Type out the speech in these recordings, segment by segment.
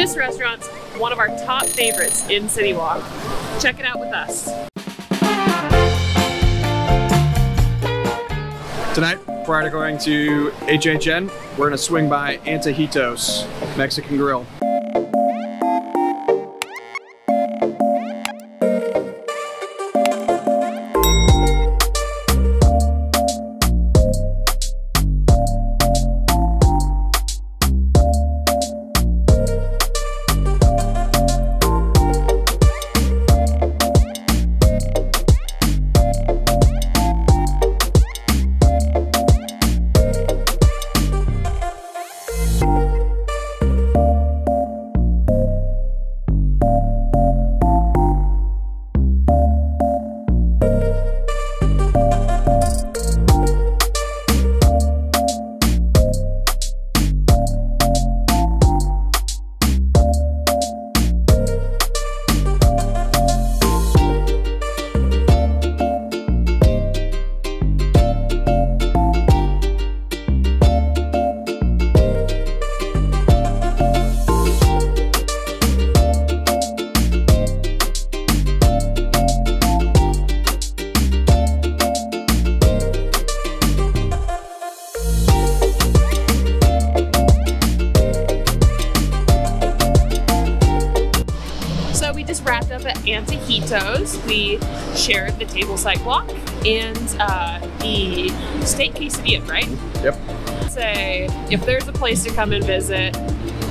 This restaurant's one of our top favorites in City Walk. Check it out with us. Tonight, prior to going to HHN, we're gonna swing by Antojitos Mexican Grill. So we just wrapped up at Antojitos. We shared the table side guac and uh, the steak quesadilla, right? Yep. Say if there's a place to come and visit,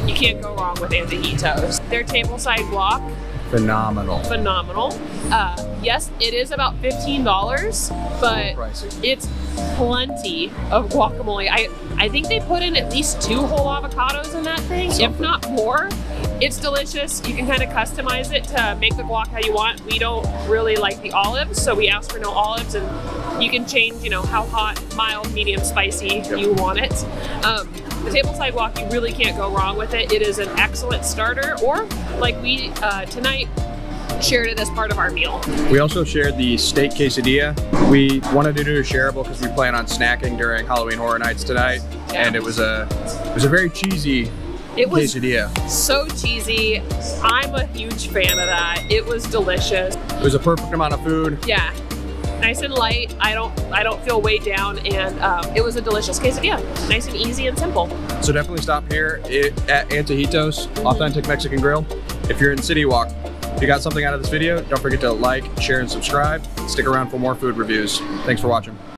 you can't go wrong with Antojitos. Their table side guac, Phenomenal. phenomenal. Uh, yes, it is about fifteen dollars, but it's plenty of guacamole. I I think they put in at least two whole avocados in that thing, if not more. It's delicious. You can kind of customize it to make the guac how you want. We don't really like the olives, so we ask for no olives, and you can change, you know, how hot, mild, medium, spicy you want it. Um, the tableside guac, you really can't go wrong with it. It is an excellent starter, or like we uh, tonight shared it as part of our meal. We also shared the steak quesadilla. We wanted to do a shareable because we plan on snacking during Halloween Horror Nights tonight, Yeah. and it was a it was a very cheesy It was quesadilla. so cheesy. I'm a huge fan of that. It was delicious. It was a perfect amount of food. Yeah, nice and light. I don't I don't feel weighed down, and um, it was a delicious quesadilla. Nice and easy and simple. So definitely stop here at Antojitos Authentic Mexican Grill. If you're in City Walk, if you got something out of this video, don't forget to like, share, and subscribe. Stick around for more food reviews. Thanks for watching.